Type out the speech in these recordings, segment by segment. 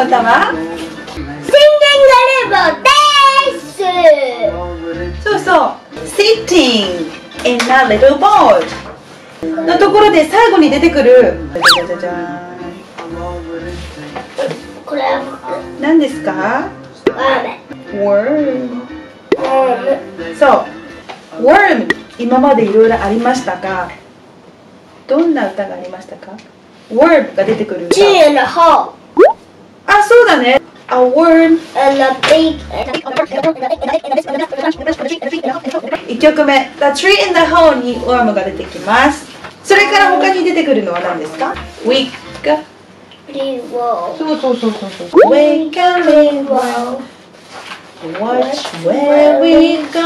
の歌は？そうそう。Sitting in a little boat のところで最後に出てくる。じゃじゃじゃじゃこれは何ですかそう。Worm 今までいろいろありましたがどんな歌がありましたか？が出てくる歌。Hole あそうだね A worm and a big 1曲目 The tree in the hole に worm が出てきますそれから他に出てくるのは何ですか We が big wall そうそうそうそうそう We can live well Watch where we go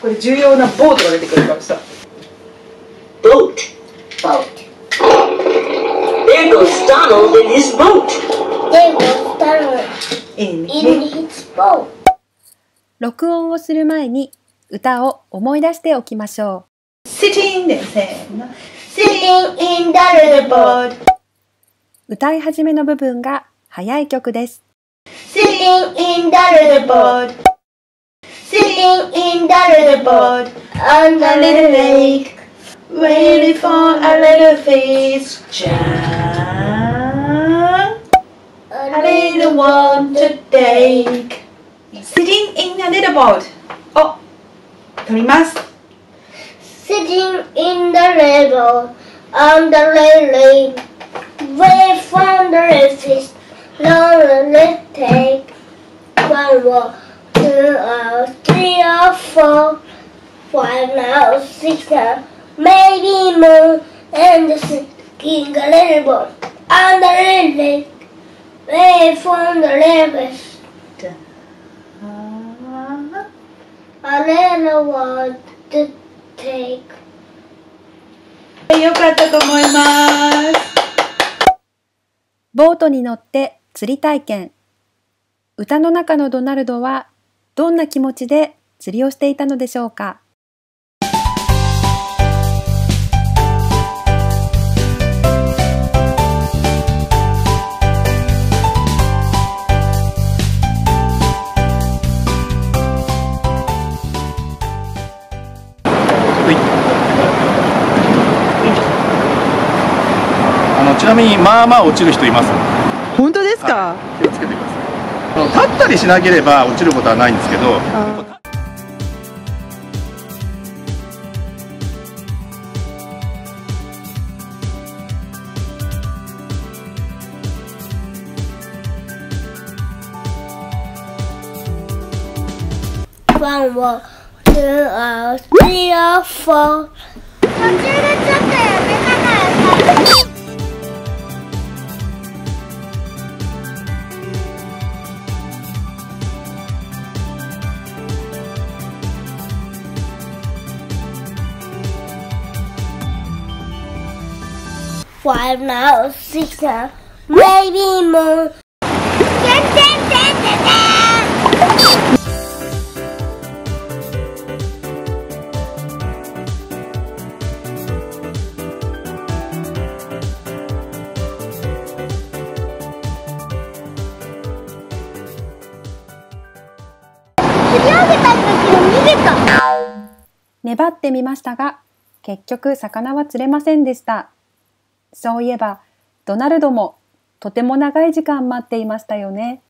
これ重要なボートが出てくるからさ Boat. boat There goes Donald in his boat. 録音をする前に歌を思い出しておきましょ Sitting でせーの sitting in the little boat う。歌い始めの部分が早い曲です。sitting in the little boat sitting in the boat on the A little lake Waiting for a little fish Jump one to take Sitting in a little boat お取ります Sitting in the river on the railing, wait from the river, lonely take one more, two or three or four, five now, six now, maybe more, and the sitting a little boat on the railing, Wait from the river, a little one to take. よかったと思いますボートに乗って釣り体験。歌の中のドナルドはどんな気持ちで釣りをしていたのでしょうか？ちなみにまあまあ落ちる人います。本当ですか、気をつけてください。あの立ったりしなければ落ちることはないんですけどあ One more, two or three or four. 途中でちょっとやめたから Five now, six now, maybe more. 釣り上げた時に逃げた。粘ってみましたが、結局魚は釣れませんでした。そういえば、ドナルドもとても長い時間待っていましたよね。